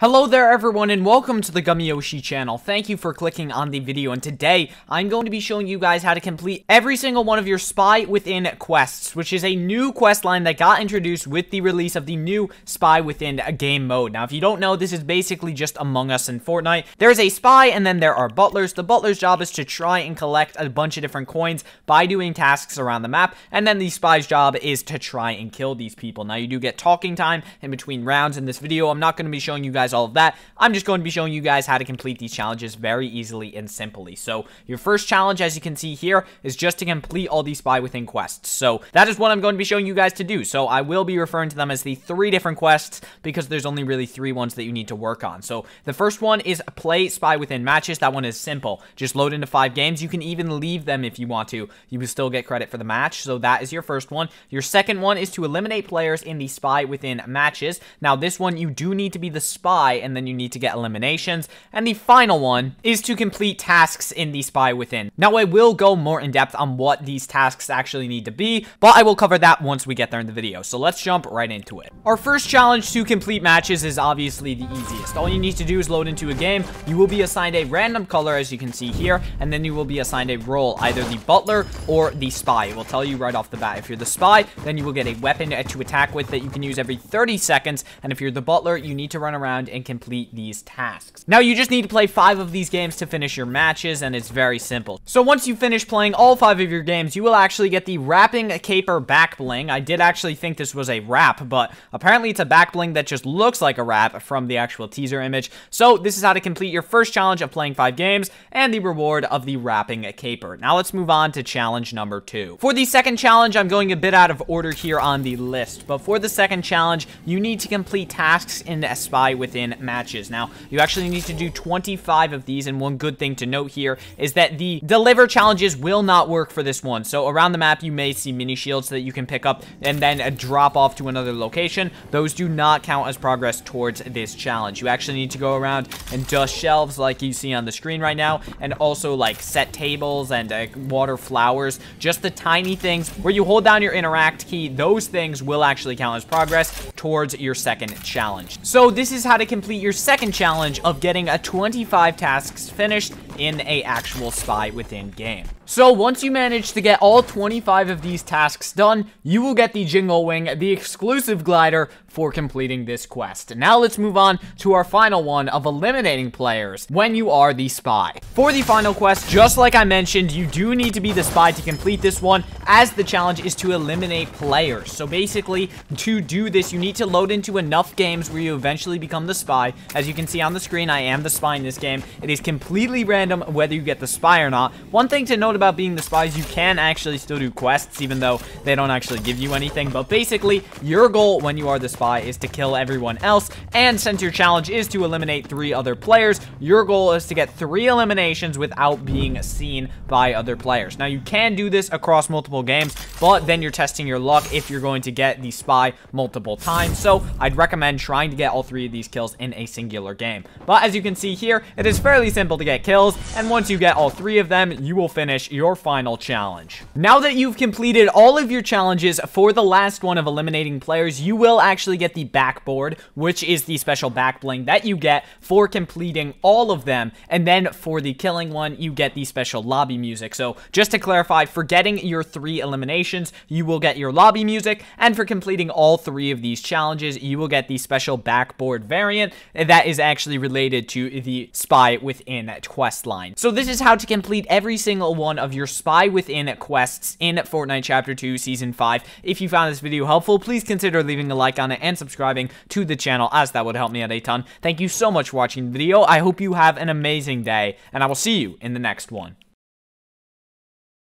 Hello there everyone and welcome to the Gummy Gummyoshi channel. Thank you for clicking on the video and today I'm going to be showing you guys how to complete every single one of your Spy Within quests, which is a new quest line that got introduced with the release of the new Spy Within game mode. Now if you don't know, this is basically just Among Us in Fortnite. There's a spy and then there are butlers. The butler's job is to try and collect a bunch of different coins by doing tasks around the map and then the spy's job is to try and kill these people. Now you do get talking time in between rounds in this video. I'm not going to be showing you guys guys all of that. I'm just going to be showing you guys how to complete these challenges very easily and simply. So your first challenge, as you can see here, is just to complete all these Spy Within quests. So that is what I'm going to be showing you guys to do. So I will be referring to them as the three different quests because there's only really three ones that you need to work on. So the first one is play Spy Within matches. That one is simple. Just load into five games. You can even leave them if you want to. You will still get credit for the match. So that is your first one. Your second one is to eliminate players in the Spy Within matches. Now this one, you do need to be the spy spy, and then you need to get eliminations. And the final one is to complete tasks in the spy within. Now, I will go more in depth on what these tasks actually need to be, but I will cover that once we get there in the video. So let's jump right into it. Our first challenge to complete matches is obviously the easiest. All you need to do is load into a game. You will be assigned a random color, as you can see here, and then you will be assigned a role, either the butler or the spy. It will tell you right off the bat. If you're the spy, then you will get a weapon to attack with that you can use every 30 seconds, and if you're the butler, you need to run around and complete these tasks. Now, you just need to play five of these games to finish your matches, and it's very simple. So once you finish playing all five of your games, you will actually get the Wrapping Caper back bling. I did actually think this was a wrap, but apparently it's a back bling that just looks like a wrap from the actual teaser image. So this is how to complete your first challenge of playing five games, and the reward of the Wrapping Caper. Now let's move on to challenge number two. For the second challenge, I'm going a bit out of order here on the list, but for the second challenge, you need to complete tasks in spy within within matches. Now, you actually need to do 25 of these, and one good thing to note here is that the deliver challenges will not work for this one. So around the map, you may see mini shields that you can pick up and then drop off to another location. Those do not count as progress towards this challenge. You actually need to go around and dust shelves like you see on the screen right now, and also like set tables and uh, water flowers. Just the tiny things where you hold down your interact key, those things will actually count as progress towards your second challenge. So this is how to complete your second challenge of getting a 25 tasks finished in a actual Spy Within game. So once you manage to get all 25 of these tasks done, you will get the Jingle Wing, the exclusive glider for completing this quest. Now let's move on to our final one of eliminating players when you are the spy. For the final quest, just like I mentioned, you do need to be the spy to complete this one as the challenge is to eliminate players. So basically, to do this, you need to load into enough games where you eventually become the spy. As you can see on the screen, I am the spy in this game. It is completely random whether you get the spy or not. One thing to note about being the spy is you can actually still do quests, even though they don't actually give you anything. But basically, your goal when you are the spy is to kill everyone else. And since your challenge is to eliminate three other players, your goal is to get three eliminations without being seen by other players. Now, you can do this across multiple games, but then you're testing your luck if you're going to get the spy multiple times. So I'd recommend trying to get all three of these kills in a singular game. But as you can see here, it is fairly simple to get kills, and once you get all three of them, you will finish your final challenge. Now that you've completed all of your challenges for the last one of eliminating players, you will actually get the backboard, which is the special back bling that you get for completing all of them. And then for the killing one, you get the special lobby music. So just to clarify, for getting your three eliminations, you will get your lobby music. And for completing all three of these challenges, you will get the special backboard variant that is actually related to the spy within quest line. So this is how to complete every single one of your Spy Within quests in Fortnite Chapter 2 Season 5. If you found this video helpful, please consider leaving a like on it and subscribing to the channel as that would help me out a ton. Thank you so much for watching the video. I hope you have an amazing day, and I will see you in the next one.